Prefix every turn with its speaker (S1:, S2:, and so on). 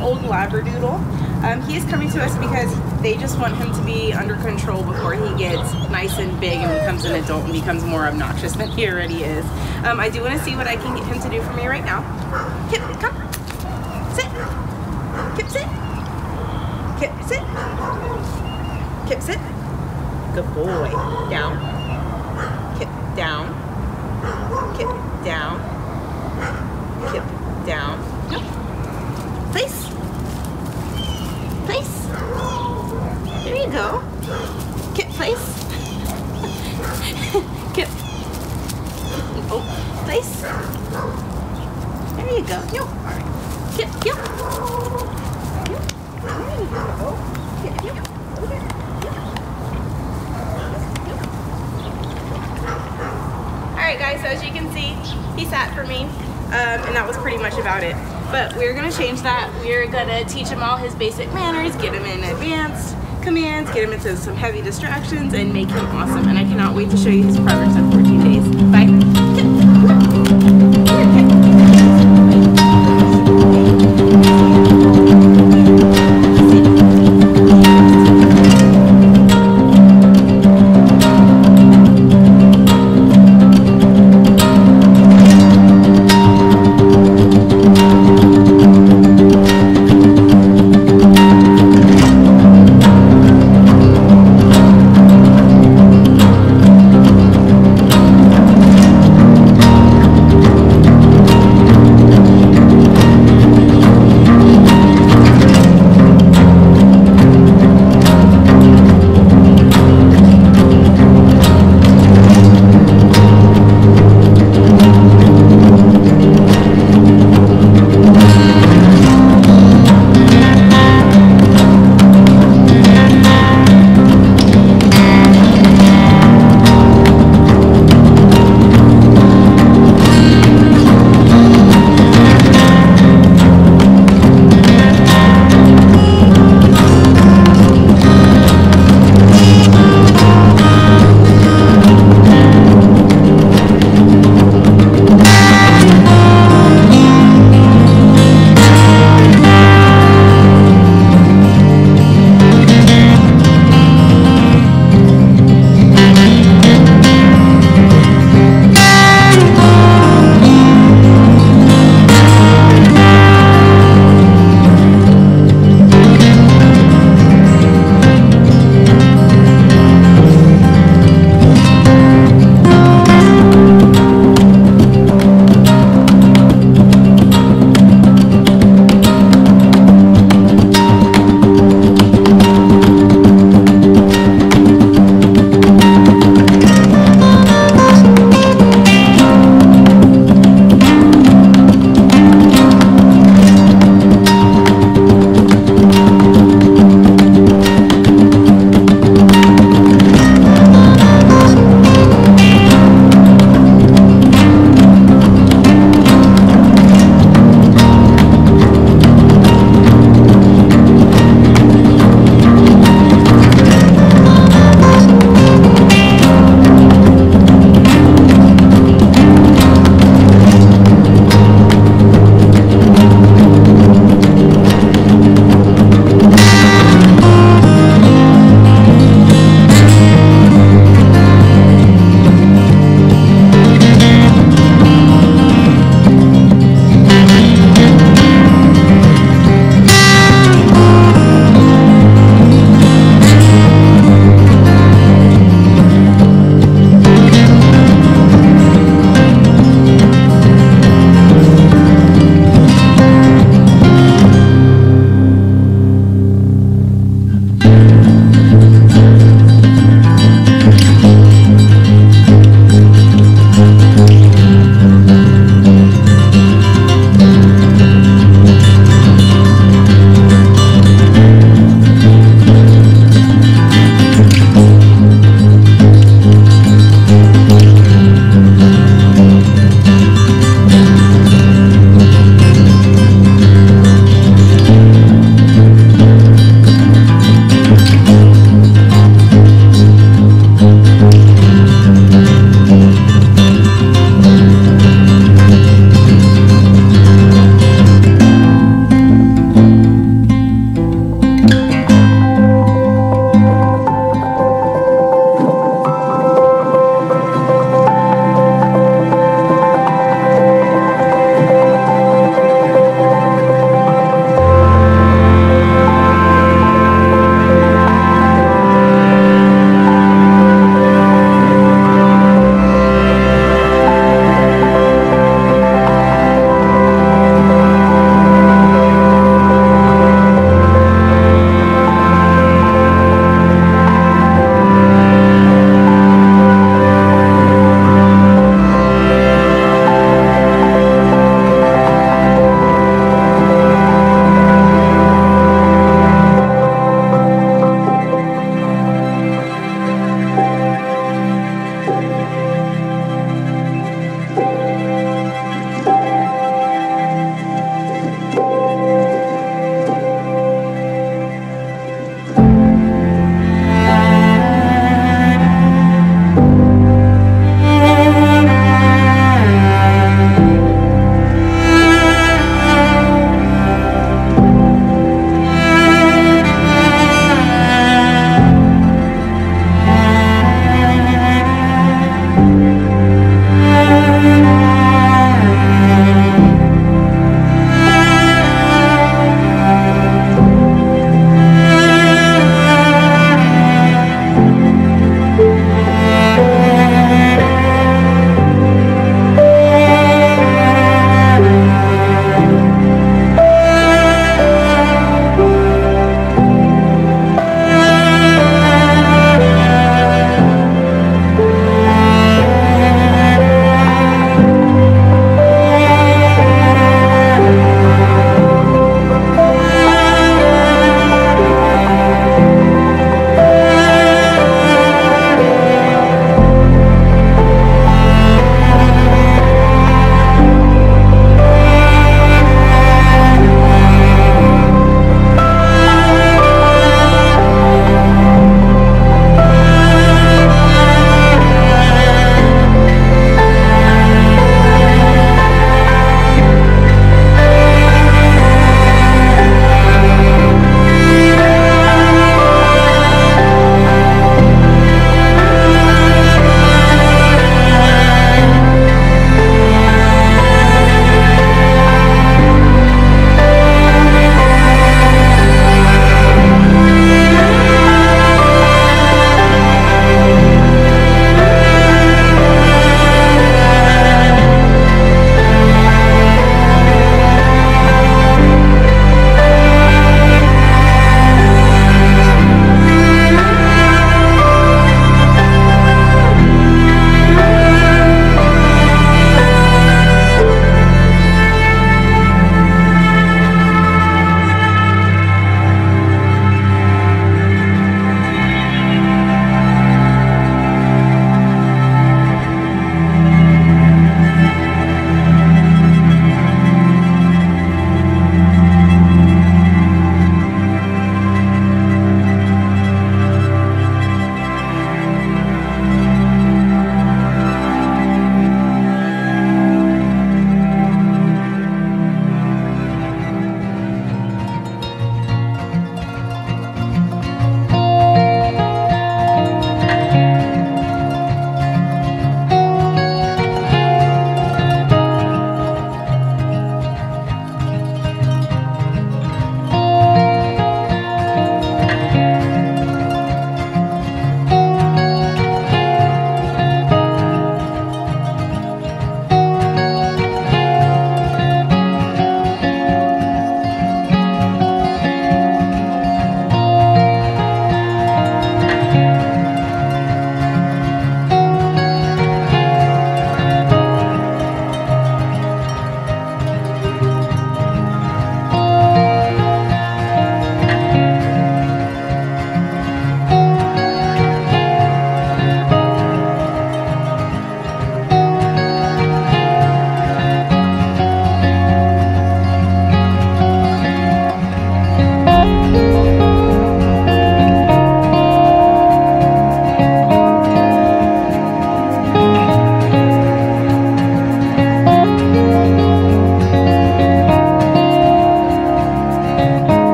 S1: old Labradoodle. Um, he is coming to us because they just want him to be under control before he gets nice and big and becomes an adult and becomes more obnoxious than he already is. Um, I do want to see what I can get him to do for me right now. Kip, come. Sit. Kip, sit. Kip, sit. Kip, sit. Good boy. Down. Kip, down. Kip, down. Kip, down. Place. Place. There go. Kip, place. Kip. Oh, place. There you go. Yo. Kip, yo. Alright guys, so as you can see, he sat for me, um, and that was pretty much about it. But we're gonna change that. We're gonna teach him all his basic manners, get him in advanced commands, get him into some heavy distractions, and make him awesome. And I cannot wait to show you his progress in 14 days. Bye.